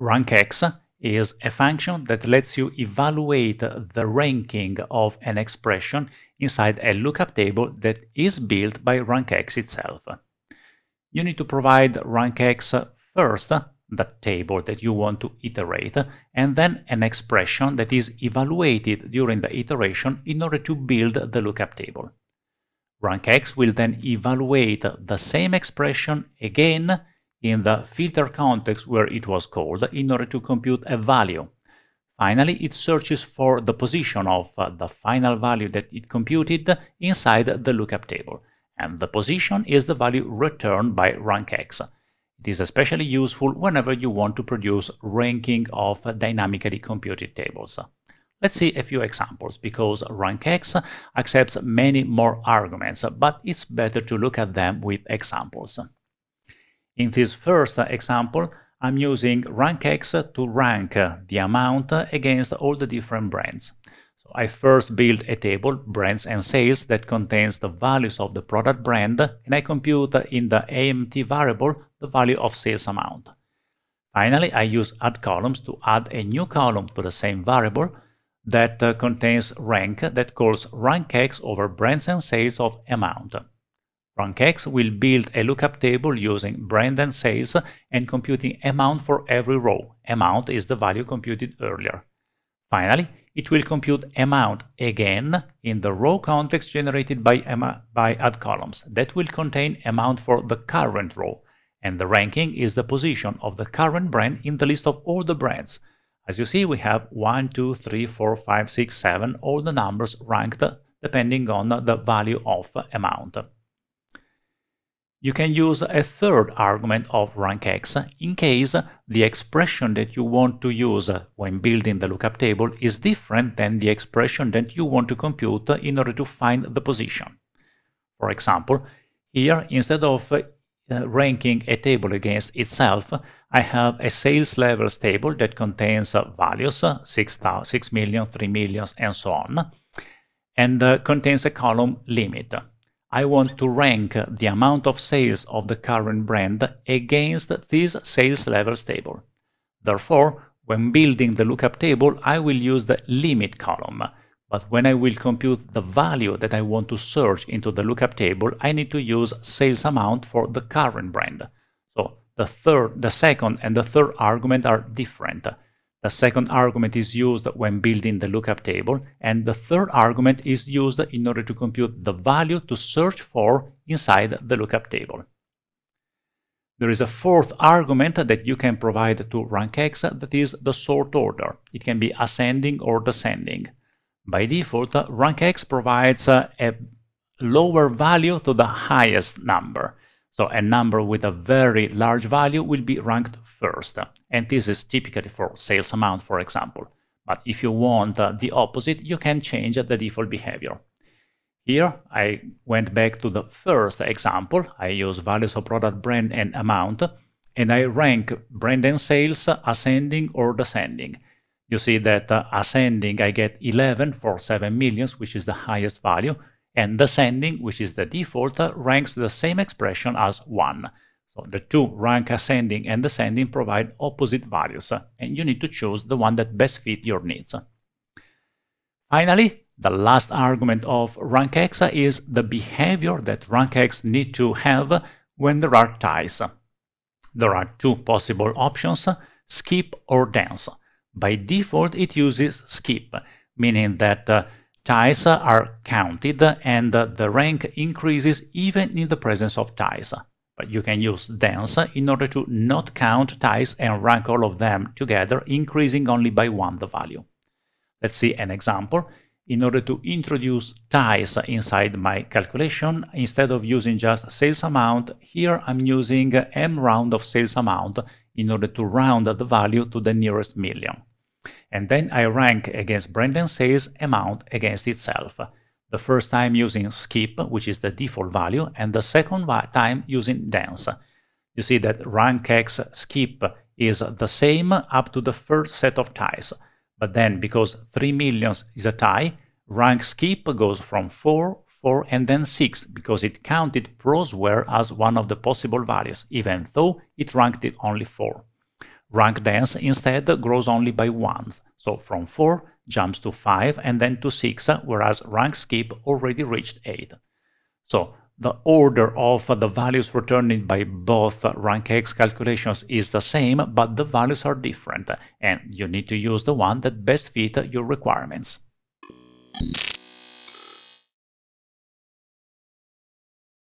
RankX is a function that lets you evaluate the ranking of an expression inside a lookup table that is built by RankX itself. You need to provide RankX first, the table that you want to iterate, and then an expression that is evaluated during the iteration in order to build the lookup table. RankX will then evaluate the same expression again in the filter context where it was called in order to compute a value. Finally, it searches for the position of uh, the final value that it computed inside the lookup table, and the position is the value returned by RankX. It is especially useful whenever you want to produce ranking of dynamically computed tables. Let's see a few examples, because RankX accepts many more arguments, but it's better to look at them with examples. In this first example, I'm using RankX to rank the amount against all the different brands. So I first build a table, brands and sales, that contains the values of the product brand, and I compute in the AMT variable the value of sales amount. Finally, I use add columns to add a new column to the same variable that uh, contains rank that calls rankx over brands and sales of amount. RankX will build a lookup table using brand and sales and computing amount for every row. Amount is the value computed earlier. Finally, it will compute amount again in the row context generated by, by add columns. That will contain amount for the current row, and the ranking is the position of the current brand in the list of all the brands. As you see, we have 1, 2, 3, 4, 5, 6, 7, all the numbers ranked depending on the value of amount. You can use a third argument of rankx in case the expression that you want to use when building the lookup table is different than the expression that you want to compute in order to find the position. For example, here instead of uh, ranking a table against itself, I have a sales levels table that contains values, 6, 6 million, 3 million, and so on, and uh, contains a column limit. I want to rank the amount of sales of the current brand against this sales levels table. Therefore, when building the lookup table, I will use the limit column. But when I will compute the value that I want to search into the lookup table, I need to use sales amount for the current brand. So the third, the second and the third argument are different. The second argument is used when building the lookup table, and the third argument is used in order to compute the value to search for inside the lookup table. There is a fourth argument that you can provide to RankX that is the sort order. It can be ascending or descending. By default, RankX provides a lower value to the highest number. So a number with a very large value will be ranked first. And this is typically for sales amount, for example. But if you want uh, the opposite, you can change the default behavior. Here, I went back to the first example. I use values of product brand and amount, and I rank brand and sales ascending or descending. You see that uh, ascending, I get 11 for 7 millions, which is the highest value, and descending, which is the default, uh, ranks the same expression as 1. So the two rank ascending and descending provide opposite values, and you need to choose the one that best fit your needs. Finally, the last argument of RankX is the behavior that RankX need to have when there are ties. There are two possible options, skip or dense. By default, it uses skip, meaning that uh, ties are counted and the rank increases even in the presence of ties. But you can use dense in order to not count ties and rank all of them together, increasing only by one the value. Let's see an example. In order to introduce ties inside my calculation, instead of using just sales amount, here I'm using MROUND of sales amount in order to round the value to the nearest million. And then I rank against brand and sales amount against itself the first time using skip, which is the default value, and the second time using dense. You see that rankx skip is the same up to the first set of ties. But then, because 3 millions is a tie, rank skip goes from 4, 4, and then 6, because it counted Proseware as one of the possible values, even though it ranked it only 4. Rank dense instead grows only by 1, so from 4 jumps to 5 and then to 6, whereas rank skip already reached 8. So the order of the values returned by both rank x calculations is the same, but the values are different, and you need to use the one that best fit your requirements.